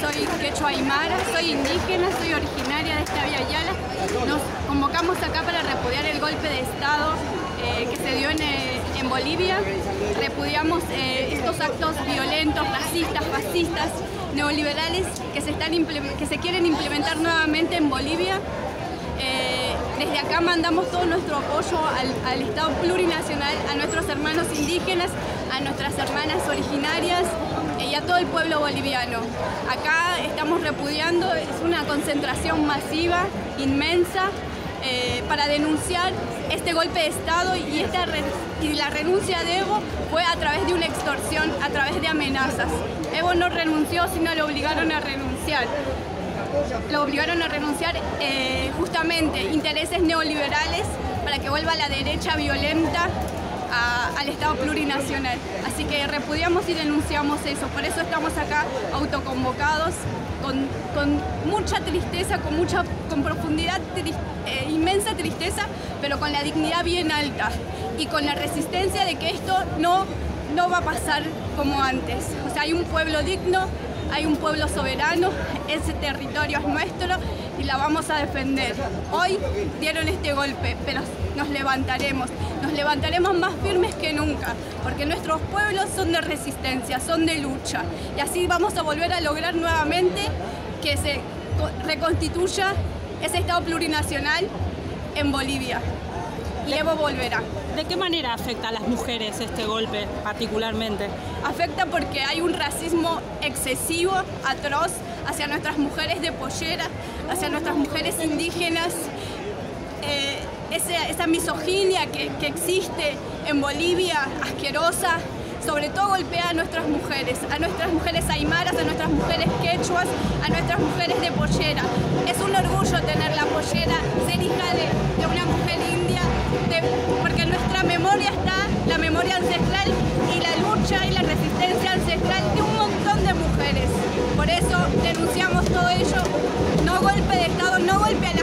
Soy quechua aymara, soy indígena, soy originaria de esta Vía Yala. Nos convocamos acá para repudiar el golpe de Estado eh, que se dio en, eh, Bolivia. Repudiamos eh, estos actos violentos, racistas, fascistas, neoliberales que se, están que se quieren implementar nuevamente en Bolivia. Desde acá mandamos todo nuestro apoyo al Estado plurinacional, a nuestros hermanos indígenas, a nuestras hermanas originarias, y a todo el pueblo boliviano. Acá estamos repudiando, es una concentración masiva, inmensa, eh, para denunciar este golpe de Estado y, esta y la renuncia de Evo fue a través de una extorsión, a través de amenazas. Evo no renunció, sino lo obligaron a renunciar. Lo obligaron a renunciar eh, intereses neoliberales para que vuelva la derecha violenta al Estado plurinacional. Así que repudiamos y denunciamos eso. Por eso estamos acá autoconvocados, con, mucha tristeza, con mucha con profundidad, eh, inmensa tristeza, pero con la dignidad bien alta y con la resistencia de que esto no, no va a pasar como antes. O sea, hay un pueblo digno, hay un pueblo soberano, ese territorio es nuestro y la vamos a defender. Hoy dieron este golpe, pero nos levantaremos, nos levantaremos más firmes que nunca, porque nuestros pueblos son de resistencia, son de lucha, y así vamos a volver a lograr nuevamente que se reconstituya ese Estado plurinacional en Bolivia. Volverá. ¿De qué manera afecta a las mujeres este golpe particularmente? Afecta porque hay un racismo excesivo, atroz, hacia nuestras mujeres de pollera, hacia nuestras mujeres indígenas. Eh, esa, misoginia que, existe en Bolivia, asquerosa, sobre todo golpea a nuestras mujeres, a nuestras mujeres aymaras, a nuestras mujeres quechuas, a nuestras mujeres de pollera. Es un orgullo tener la pollera, memoria ancestral y la lucha y la resistencia ancestral de un montón de mujeres. Por eso denunciamos todo ello, no golpe de Estado, no golpe a mujeres,